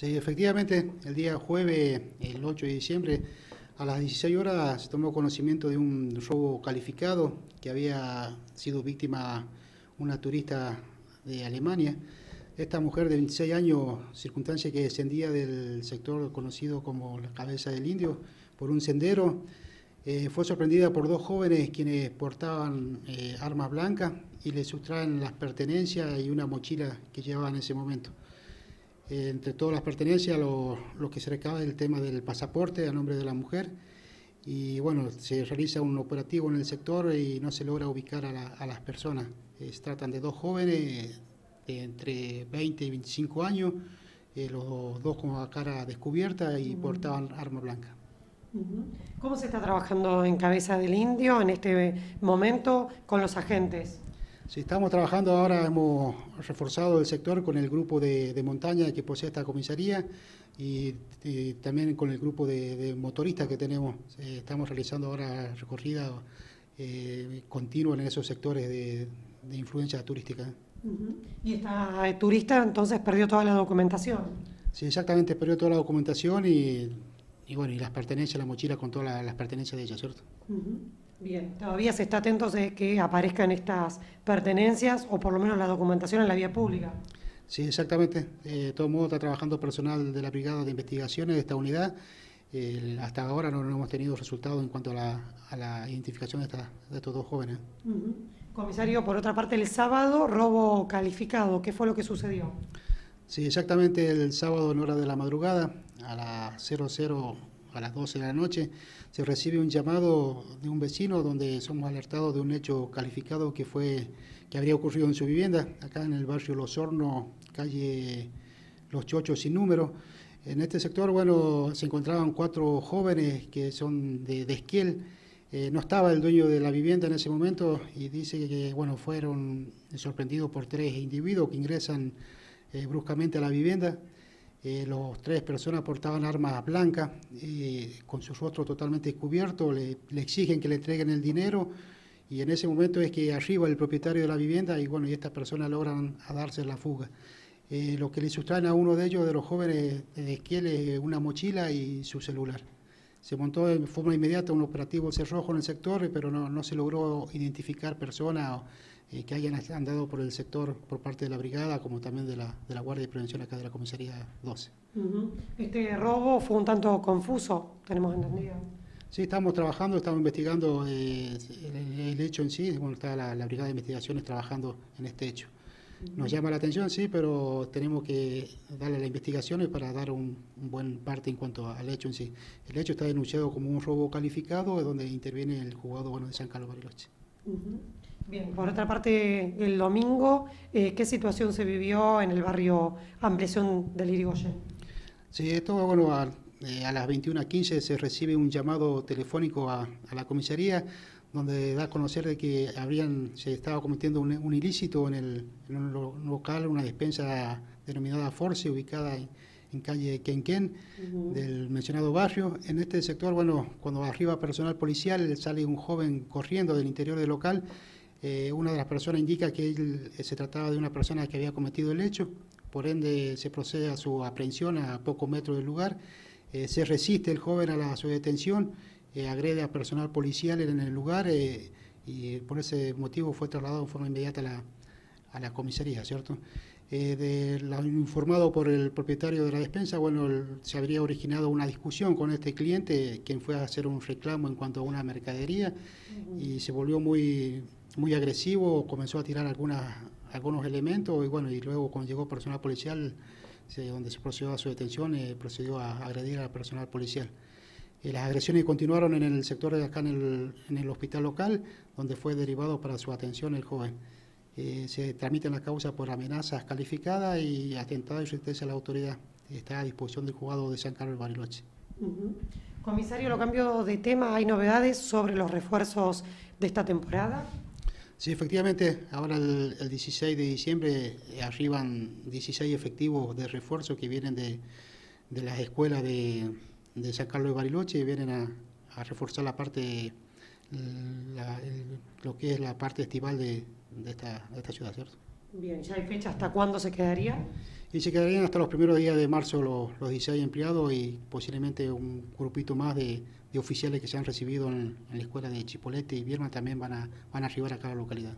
Sí, efectivamente, el día jueves, el 8 de diciembre, a las 16 horas se tomó conocimiento de un robo calificado que había sido víctima una turista de Alemania. Esta mujer de 26 años, circunstancia que descendía del sector conocido como la cabeza del indio, por un sendero, eh, fue sorprendida por dos jóvenes quienes portaban eh, armas blancas y le sustraen las pertenencias y una mochila que llevaban en ese momento. Eh, entre todas las pertenencias, lo, que se recaba es el tema del pasaporte a nombre de la mujer. Y bueno, se realiza un operativo en el sector y no se logra ubicar a, las personas. se tratan de dos jóvenes de entre 20 y 25 años, eh, los dos con la cara descubierta y portaban arma blanca. ¿Cómo se está trabajando en Cabeza del Indio en este momento con los agentes? Sí, estamos trabajando ahora, hemos reforzado el sector con el grupo de, montaña que posee esta comisaría y, también con el grupo de, motoristas que tenemos. Eh, estamos realizando ahora recorrida eh, continua en esos sectores de, influencia turística. ¿Y esta eh, turista entonces perdió toda la documentación? Sí, exactamente, perdió toda la documentación y, bueno, y las pertenencias, la mochila con todas las, pertenencias de ella, ¿cierto? Bien, todavía se está atento de que aparezcan estas pertenencias o por lo menos la documentación en la vía pública. Sí, exactamente. Eh, de todo modo está trabajando personal de la Brigada de Investigaciones de esta unidad. hasta ahora no, hemos tenido resultados en cuanto a la, identificación de, estos dos jóvenes. Comisario, por otra parte, el sábado, robo calificado. ¿Qué fue lo que sucedió? Sí, exactamente el sábado en hora de la madrugada, a las 00 a las 12 de la noche, se recibe un llamado de un vecino donde somos alertados de un hecho calificado que fue que habría ocurrido en su vivienda, acá en el barrio Los Hornos, calle Los Chochos sin número. En este sector, bueno, se encontraban cuatro jóvenes que son de, Esquiel. Eh, no estaba el dueño de la vivienda en ese momento y dice que, bueno, fueron sorprendidos por tres individuos que ingresan eh, bruscamente a la vivienda. Eh, los tres personas portaban armas blancas, eh, con su rostro totalmente descubierto, le, exigen que le entreguen el dinero y en ese momento es que arriba el propietario de la vivienda y bueno, y estas personas logran darse la fuga. Eh, lo que le sustraen a uno de ellos, de los jóvenes de Esquiel, es una mochila y su celular. Se montó de forma inmediata un operativo cerrojo en el sector, pero no, no se logró identificar personas eh, que hayan andado por el sector por parte de la brigada, como también de la, de la Guardia de Prevención acá de la Comisaría 12. Este robo fue un tanto confuso, tenemos entendido. Sí, estamos trabajando, estamos investigando eh, el, hecho en sí, bueno, está la, Brigada de Investigaciones trabajando en este hecho. Nos llama la atención, sí, pero tenemos que darle la investigación para dar un, buen parte en cuanto al hecho en sí. El hecho está denunciado como un robo calificado, donde interviene el jugador bueno, de San Carlos Bariloche. Bien, por otra parte, el domingo, eh, ¿qué situación se vivió en el barrio Ampliación del Irigoyen? Sí, esto, bueno, a, eh, a las 21.15 se recibe un llamado telefónico a, la comisaría donde da a conocer de que habrían, se estaba cometiendo un, ilícito en, el, un local, una despensa denominada Force, ubicada en, calle Quenquén, del mencionado barrio. En este sector, bueno, cuando arriba personal policial, sale un joven corriendo del interior del local eh, una de las personas indica que él, eh, se trataba de una persona que había cometido el hecho, por ende se procede a su aprehensión a pocos metros del lugar. Eh, se resiste el joven a, la, su detención, agrede a personal policial en el lugar y por ese motivo fue trasladado en forma inmediata a la, a la comisaría, ¿cierto? de lo informado por el propietario de la despensa, bueno, se habría originado una discusión con este cliente, quien fue a hacer un reclamo en cuanto a una mercadería y se volvió muy muy agresivo, comenzó a tirar algunos elementos y bueno, y luego cuando llegó personal policial, donde se procedió a su detención, eh, procedió a agredir al personal policial. Eh, las agresiones continuaron en el sector de acá en el, en el hospital local, donde fue derivado para su atención el joven. Eh, se tramita la causa por amenazas calificadas y atentado y resistencia a la autoridad. Está a disposición del juzgado de San Carlos Bariloche. Comisario, lo cambio de tema. ¿Hay novedades sobre los refuerzos de esta temporada? Sí, efectivamente, ahora el, 16 de diciembre eh, arriban 16 efectivos de refuerzo que vienen de, las escuelas de, San Carlos de Bariloche y vienen a, reforzar la parte, lo que es la parte estival de, esta, ciudad, ¿cierto? Bien, ¿ya hay fecha hasta cuándo se quedaría? Y se quedarían hasta los primeros días de marzo los, los 16 empleados y posiblemente un grupito más de, de oficiales que se han recibido en, en, la escuela de Chipolete y Vierma también van a, van a arribar acá a la localidad.